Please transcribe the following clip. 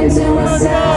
Into myself